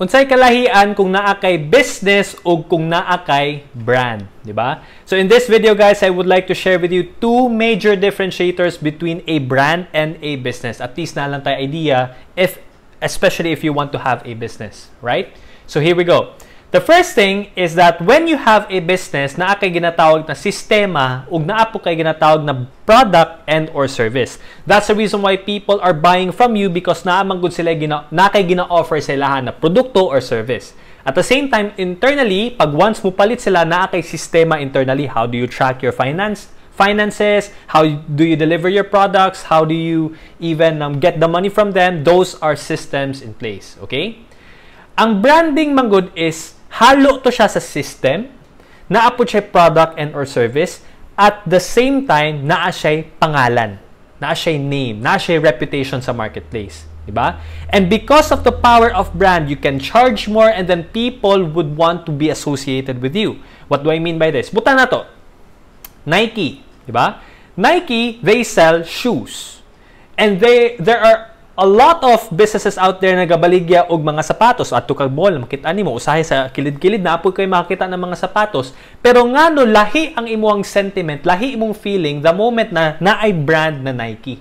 unsay kalahian kung naa kay business o kung naa kay brand, di ba? So in this video guys, I would like to share with you two major differentiators between a brand and a business. At least na lang tayo idea if especially if you want to have a business, right? So here we go. The first thing is that when you have a business na kay ginatawag na sistema ug naa po kay ginatawag na product and or service. That's the reason why people are buying from you because naa man gud sila gina na kay gina-offer sa ilahan na produkto or service. At the same time, internally, pag once mo palit sila naa kay sistema internally, how do you track your finance? finances, how do you deliver your products, how do you even um, get the money from them, those are systems in place, okay? Ang branding manggod is halo to siya sa system, naapod siya product and or service, at the same time, naa siya pangalan, naa siya name, naa siya reputation sa marketplace. Diba? And because of the power of brand, you can charge more and then people would want to be associated with you. What do I mean by this? Buta na to. Nike, diba? Nike, they sell shoes. And they there are a lot of businesses out there nagabaligya og mga sapatos. At tukag mall makita nimo usahay sa kilid-kilid na apoy kay makita ng mga sapatos. Pero ngano lahi ang imong sentiment lahi imong feeling the moment na naay brand na Nike.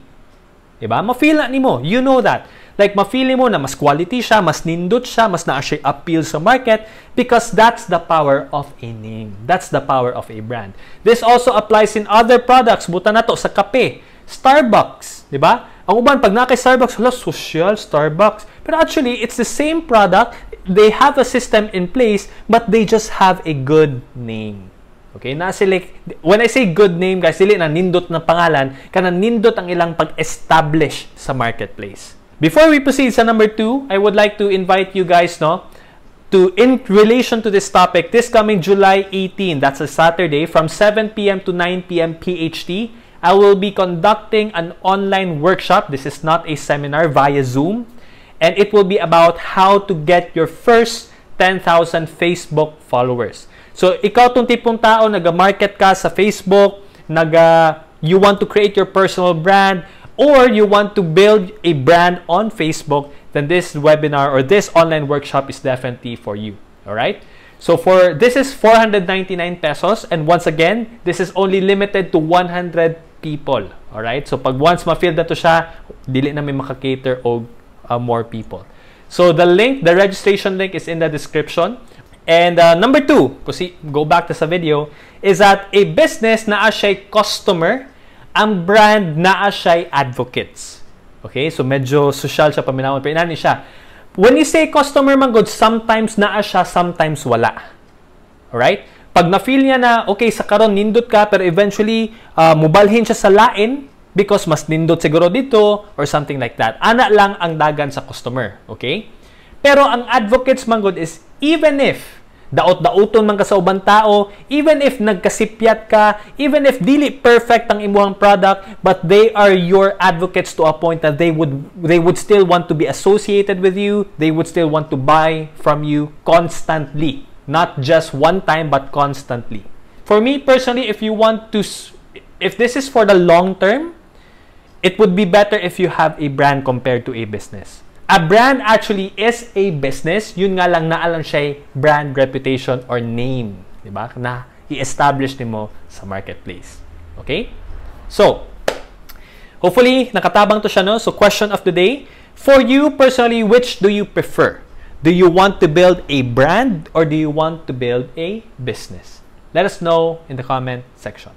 Di ba ma-feel na nimo you know that. Like ma-feel mo na mas quality siya mas nindot siya mas naa siya appeal sa market because that's the power of a name that's the power of a brand. This also applies in other products. Buta na to sa kape. Starbucks. Di ba ang uban, pag nakay Starbucks, hala, social, Starbucks. Pero actually, it's the same product. They have a system in place, but they just have a good name. Okay, na sila, when I say good name, guys, sila na nindot na pangalan, kana nindot ang ilang pag-establish sa marketplace. Before we proceed sa number two, I would like to invite you guys, no, to in relation to this topic, this coming July 18, that's a Saturday, from 7 p.m. to 9 p.m. PHT, I will be conducting an online workshop. This is not a seminar via Zoom. And it will be about how to get your first 10,000 Facebook followers. So, ikaw tong tipong tao, nag-market ka sa Facebook, nag uh, you want to create your personal brand, or you want to build a brand on Facebook, then this webinar or this online workshop is definitely for you. All right? So for this is 499 pesos and once again, this is only limited to 100 people. Alright? So, pag once ma-fill na to siya, dili na may makakater o uh, more people. So, the link, the registration link is in the description. And uh, number two, kasi go back to sa video, is that a business na siya customer, ang brand na siya advocates. Okay? So, medyo social siya paminawon. Pero inani siya. When you say customer man good, sometimes naa siya, sometimes wala. Alright? Pag na-feel niya na, okay, sa karon nindot ka, pero eventually, uh, mubalhin siya sa lain because mas nindot siguro dito or something like that. Ana lang ang dagan sa customer. Okay? Pero ang advocates man good is even if daot-daoton man ka sa ubang tao, even if nagkasipyat ka, even if dili perfect ang imuhang product, but they are your advocates to a point that they would they would still want to be associated with you, they would still want to buy from you constantly. Not just one time, but constantly. For me personally, if you want to, if this is for the long term, it would be better if you have a brand compared to a business. A brand actually is a business. Yun nga lang naalang siya brand reputation or name. Diba? Na i-establish mo sa marketplace. Okay? So, hopefully, nakatabang to siya, no? So, question of the day. For you personally, which do you prefer? Do you want to build a brand or do you want to build a business? Let us know in the comment section.